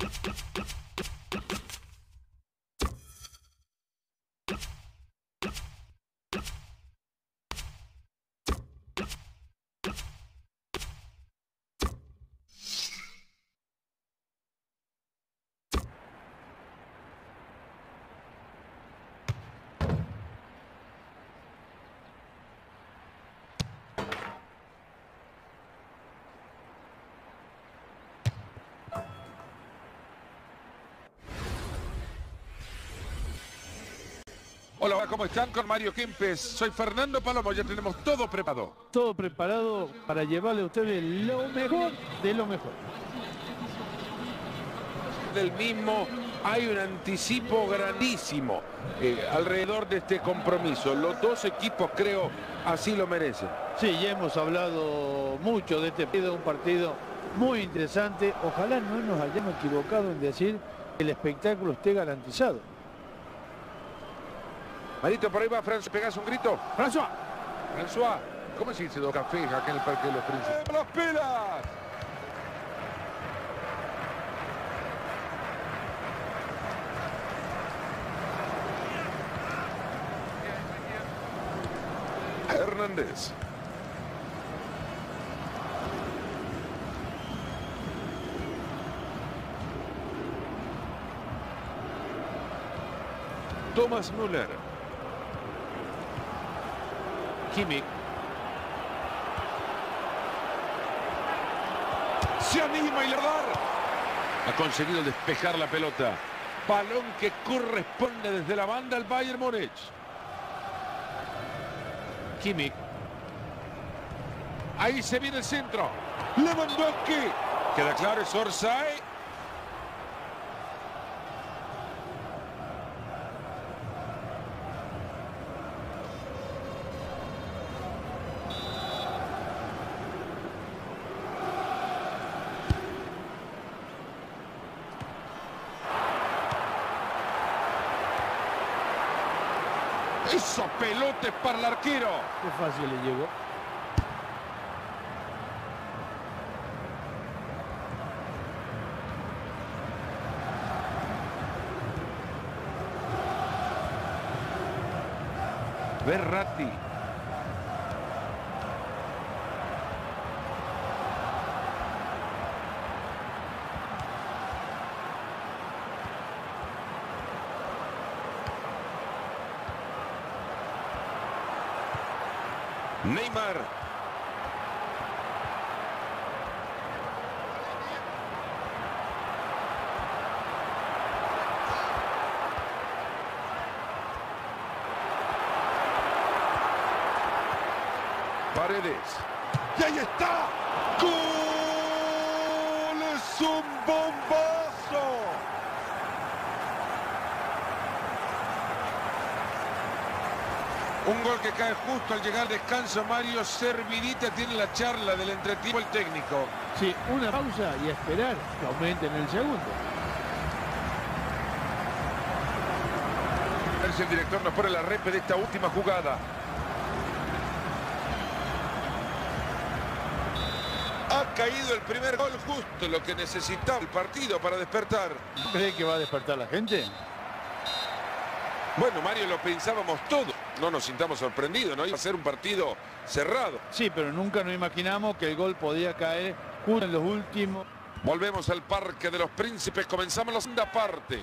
Let's go. Hola, ¿cómo están? Con Mario Kempes. Soy Fernando Palomo, ya tenemos todo preparado. Todo preparado para llevarle a ustedes lo mejor de lo mejor. Del mismo hay un anticipo grandísimo eh, alrededor de este compromiso. Los dos equipos creo así lo merecen. Sí, ya hemos hablado mucho de este partido, un partido muy interesante. Ojalá no nos hayamos equivocado en decir que el espectáculo esté garantizado. Marito, por ahí va François, ¿pegás un grito? François. François, ¿cómo se dice dos cafés acá en el Parque de los Príncipes? ¡Las pilas! Hernández. Thomas Müller. Kimmich. Se anima y le. Ha conseguido despejar la pelota. Balón que corresponde desde la banda al Bayern Múnich. Kimmich. Ahí se viene el centro. Lewandowski. Queda claro, es Orsay. Hizo pelote para el arquero. Qué fácil le llegó. Berratti. Neymar. Paredes. Y ahí está. ¡Gol! ¡Es un bombazo! Un gol que cae justo al llegar al descanso. Mario Servidita tiene la charla del entretiempo el técnico. Sí, una pausa y a esperar que aumenten el segundo. A ver si el director nos pone la repe de esta última jugada. Ha caído el primer gol justo lo que necesitaba el partido para despertar. ¿Cree que va a despertar la gente? Bueno, Mario, lo pensábamos todo. No nos sintamos sorprendidos, ¿no? Iba a ser un partido cerrado. Sí, pero nunca nos imaginamos que el gol podía caer justo en los últimos. Volvemos al Parque de los Príncipes. Comenzamos la segunda parte.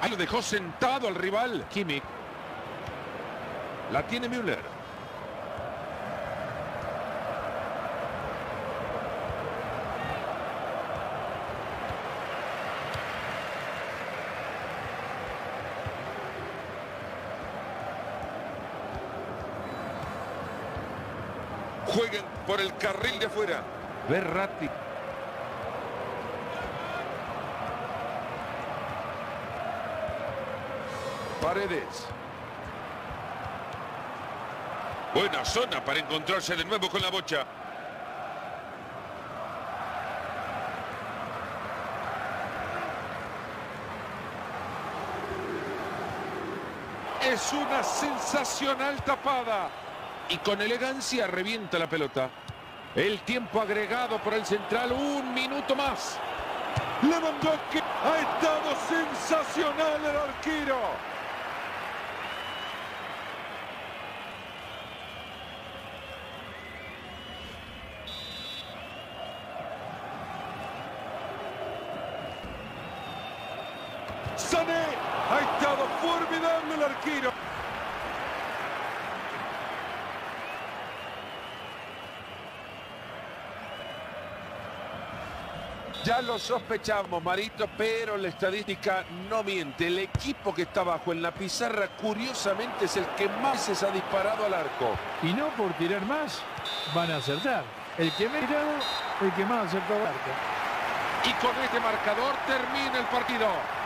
Ahí lo dejó sentado al rival. Kimmich. La tiene Müller. Jueguen por el carril de afuera. Berratti. Paredes. Buena zona para encontrarse de nuevo con la bocha. Es una sensacional tapada. Y con elegancia revienta la pelota. El tiempo agregado por el central. Un minuto más. Lewandowski ha estado sensacional el arquero. Sané ha estado formidable el arquero. Ya lo sospechamos, Marito, pero la estadística no miente. El equipo que está abajo en la pizarra, curiosamente, es el que más se ha disparado al arco. Y no por tirar más, van a acertar. El que me tirado, el que más acertó al arco. Y con este marcador termina el partido.